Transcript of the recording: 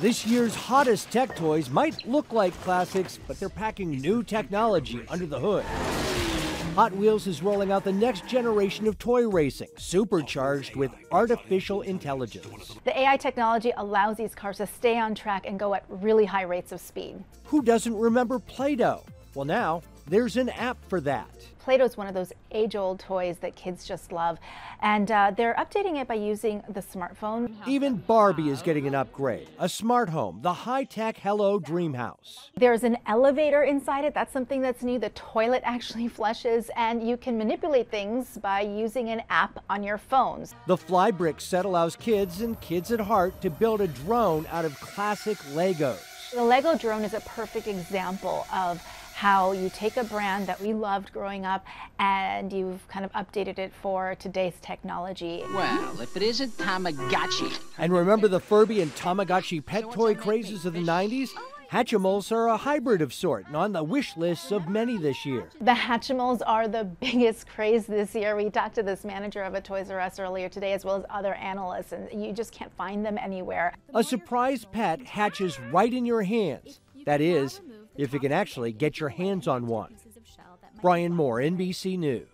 This year's hottest tech toys might look like classics, but they're packing new technology under the hood. Hot Wheels is rolling out the next generation of toy racing, supercharged with artificial intelligence. The AI technology allows these cars to stay on track and go at really high rates of speed. Who doesn't remember Play Doh? Well, now there's an app for that. Play-Doh is one of those age-old toys that kids just love, and uh, they're updating it by using the smartphone. Even Barbie is getting an upgrade, a smart home, the high-tech Hello Dream House. There's an elevator inside it. That's something that's new. The toilet actually flushes, and you can manipulate things by using an app on your phones. The Flybrix set allows kids and kids at heart to build a drone out of classic Legos. The Lego drone is a perfect example of how you take a brand that we loved growing up and you've kind of updated it for today's technology. Well, if it isn't Tamagotchi. And remember the Furby and Tamagotchi pet toy crazes of the 90s? Hatchimals are a hybrid of sort and on the wish lists of many this year. The Hatchimals are the biggest craze this year. We talked to this manager of a Toys R Us earlier today, as well as other analysts, and you just can't find them anywhere. A surprise pet hatches right in your hands. That is, if you can actually get your hands on one. Brian Moore, NBC News.